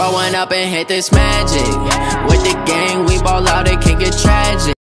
Rolling up and hit this magic. With the gang, we ball out, it can get tragic.